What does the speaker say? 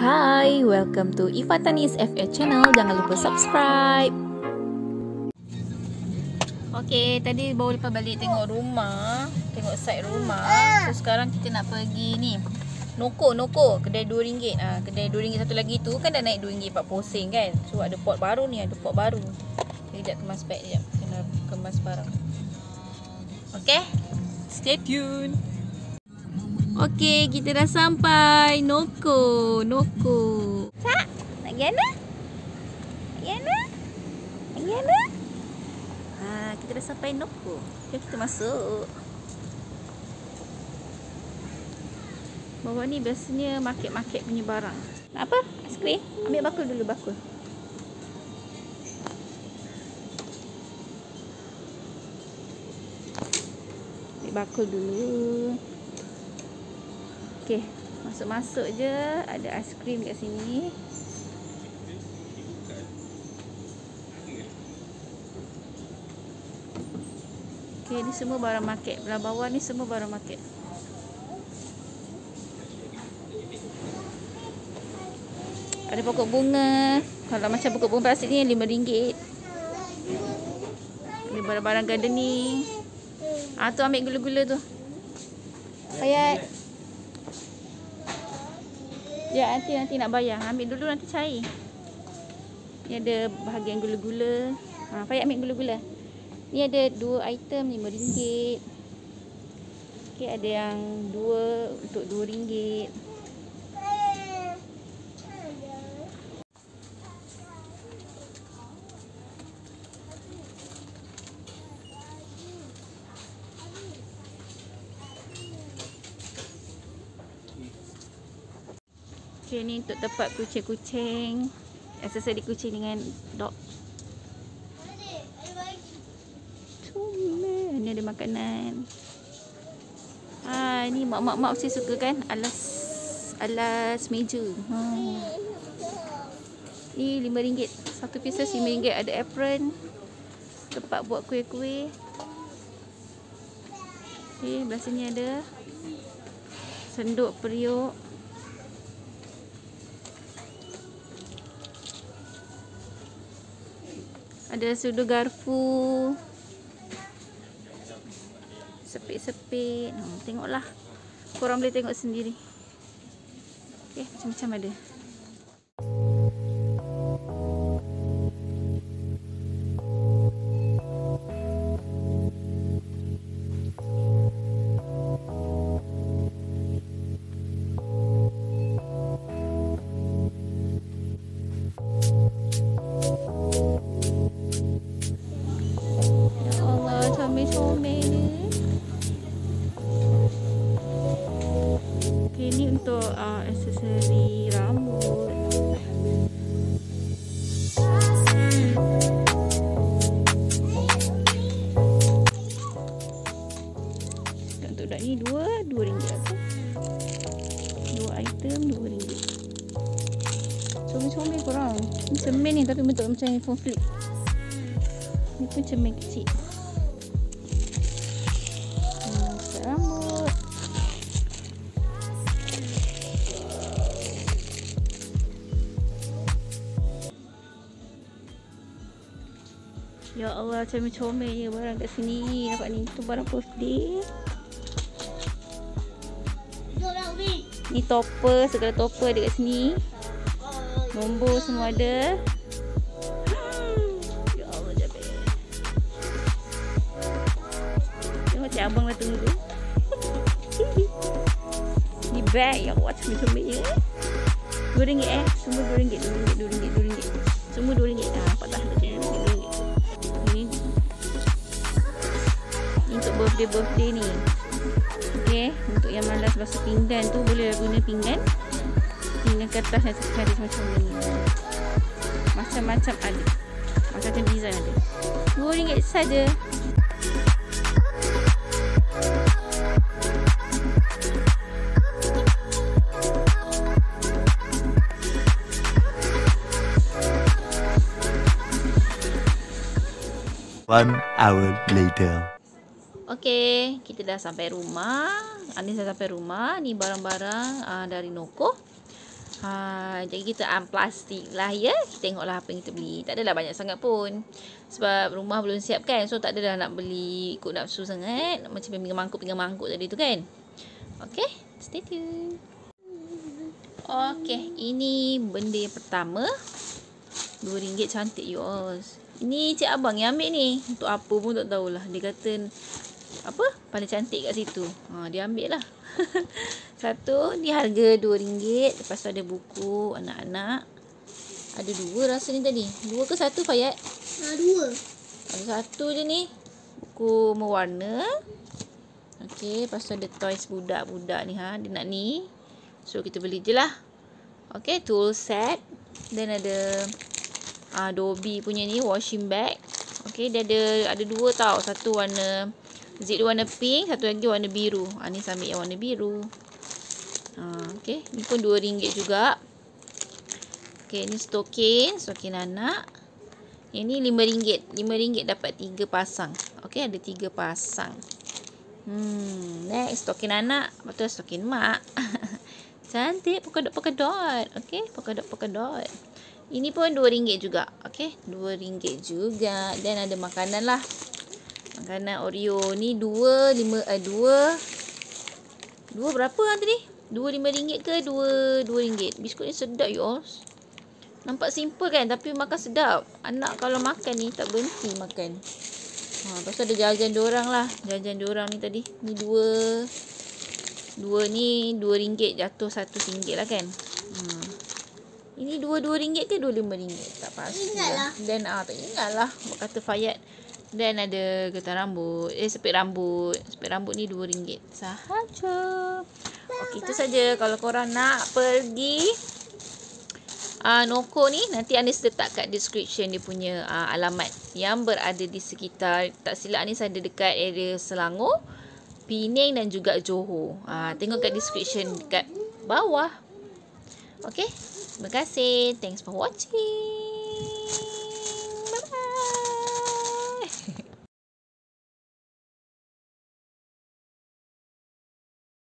Hai, welcome to Ifatanis FA channel. Jangan lupa subscribe. Okay, tadi baru lepas balik tengok rumah. Tengok site rumah. So, sekarang kita nak pergi ni. Noko, Noko. Kedai RM2. Ha, kedai RM2 satu lagi tu kan dah naik RM2.40 sen kan. So, ada pot baru ni. Ada pot baru. Sekejap kemas beg dia. Kena kemas barang. Okay. Stay tuned. Okey, kita dah sampai Noko, Noko. Tak? Nak pergi mana? Nak pergi mana? Nak pergi mana? Ha, kita dah sampai Noko. Jom kita masuk. Bawah ni biasanya market-market punya barang. Nak apa? Aiskrim? Ambil bakul dulu, bakul. Ambil bakul dulu. Okey, masuk-masuk je ada aiskrim kat sini. Okey, ni semua barang market. Belah bawah ni semua barang market. Ada pokok bunga. Kalau macam pokok bunga plastik ni RM5. Ni barang-barang gardening. Ah tu ambil gula-gula tu. Ayat. Ya nanti nanti nak bayar. Ambil dulu nanti cair. Ni ada bahagian gula-gula. Ha, payah ambil gula-gula. Ni ada dua item RM5. Okey, ada yang dua untuk RM2. Okay, ni untuk tempat kucing-kucing. Aksesori kucing dengan dog. Cuma ni ada makanan. Ha, ni mak-mak-mak mesti suka kan alas alas meja. Ha. Ni RM5. Satu pieces RM5 ada apron. Tempat buat kuih-kuih. Okay, belah sini ada senduk periuk. Ada sudu garfu. Sepik-sepik. Hmm, tengoklah. Korang boleh tengok sendiri. Okey, macam-macam ada. Cermin ni tapi bentuk macam phone flip. Ni pun cermin kecil. Ya Allah macam comel je barang kat sini. Nampak ni? Tu barang birthday Ni topper segala topper ada kat sini Nombor semua ada. Ya Allah capek Tengok macam abang dah tunggu. Ni bag ya Allah comel-comel je RM2 eh. Semua RM2 RM2 RM2 RM2 Semua RM2 Haa nampak tak? Birthday-birthday ni. Okay Untuk yang malas basuh pinggan tu Boleh guna pinggan Pinggan kertas yang sekali macam ni Macam-macam ada Macam-macam design ada RM2 saja One hour later. Okey, kita dah sampai rumah. Ani dah sampai rumah. Ni barang-barang uh, dari Noko. Ha, jadi kita amplastik lah ya. Kita tengoklah apa yang kita beli. Tak adalah banyak sangat pun. Sebab rumah belum siap kan. So tak adalah nak beli ikut nafsu sangat. Macam pinggan mangkuk-pinggan mangkuk tadi tu kan. Okay. Stay tune. Okay. Ini benda yang pertama. RM2 cantik you all. Ini cik abang yang ambil ni. Untuk apa pun tak tahulah. Dia kata apa? Paling cantik kat situ. Ha, dia ambil lah. Satu ni harga RM2. Lepas tu ada buku anak-anak. Ada dua rasa ni tadi. Dua ke satu Fayat? Ha, dua. Ada satu je ni. Buku mewarna. Okey, lepas tu ada toys budak-budak ni ha. Dia nak ni. So kita beli je lah. Okey, tool set. Then ada uh, Dobby punya ni washing bag. Okey, dia ada ada dua tau. Satu warna Zip dia warna pink, satu lagi warna biru. Ha, ni saya ambil yang warna biru. Ha, okay, ni pun RM2 juga. Okay, ni stokin, stokin anak. Yang ni RM5. RM5 dapat 3 pasang. Okay, ada 3 pasang. Hmm, next stokin anak, betul stokin mak. Cantik, polka dot Okay, polka dot dot. Ini pun RM2 juga. Okay, RM2 juga. Dan ada makanan lah. Makanan Oreo ni dua lima eh dua dua berapa lah tadi? Dua lima ringgit ke dua dua ringgit? Biskut ni sedap you all. Nampak simple kan tapi makan sedap. Anak kalau makan ni tak berhenti makan. Ha, lepas tu ada jajan diorang lah. Jajan diorang ni tadi. Ni dua. Dua ni dua ringgit jatuh satu ringgit lah kan. Hmm. Ini dua dua ringgit ke dua lima ringgit? Tak pasti Ingatlah. lah. Dan ah, tak ingat lah. Kata Fayat. Dan ada getah rambut. Eh, sepit rambut. Sepit rambut ni RM2 sahaja. Okey, itu saja. Kalau korang nak pergi uh, Noko ni, nanti Anis letak kat description dia punya uh, alamat yang berada di sekitar, tak silap Anis ada dekat area Selangor, Pening dan juga Johor. Uh, tengok kat description dekat bawah. Okey, terima kasih. Thanks for watching.